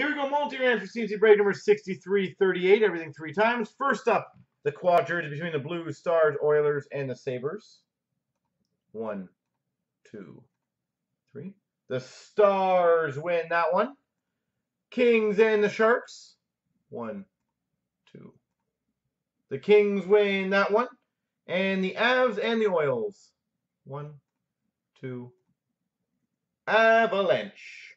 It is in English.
Here we go, multi-range for CNC break number 6338, everything three times. First up, the quad jersey between the Blues, Stars, Oilers, and the Sabres. One, two, three. The Stars win that one. Kings and the Sharks. One, two. The Kings win that one. And the Avs and the Oils. One, two. Avalanche.